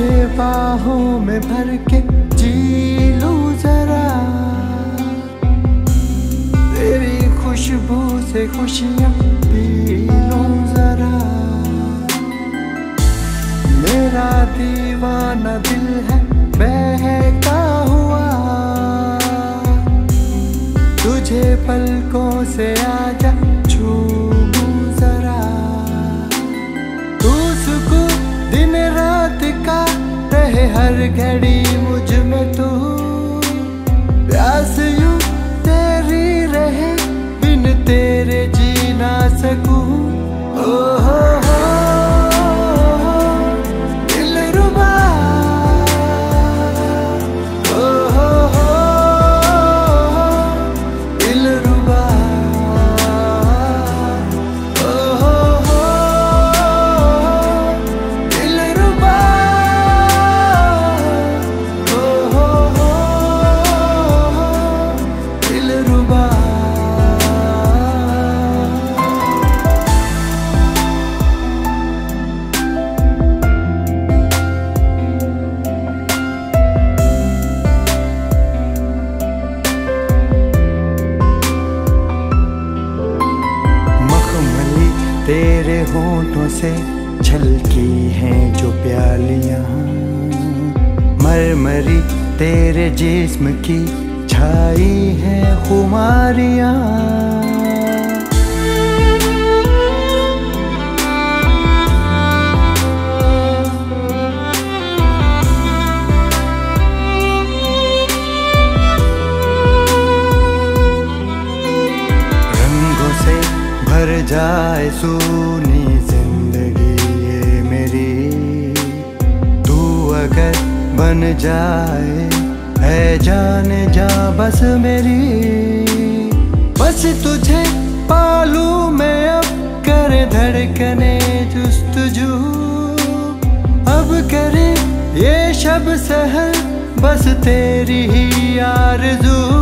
तुझे बाहों में भर के जी लूँ जरा। तेरी खुशबू से खुशियाँ पी लूँ जरा। मेरा दीवाना दिल है बहका हुआ। तुझे पलकों से आजा छू। घड़ी मुझमें तू तेरे होठों से छलकी हैं जो प्यालियाँ। मरमरी तेरे जिस्म की छाई है। जाए सोनी ज़िंदगी ये मेरी। तू अगर बन जाए, है जान जा बस मेरी। बस तुझे पालू मैं अब कर धड़कने जुस्त जुस्तजू। अब करे ये शब सहर, बस तेरी ही आरज़ू।